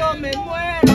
yo me muero.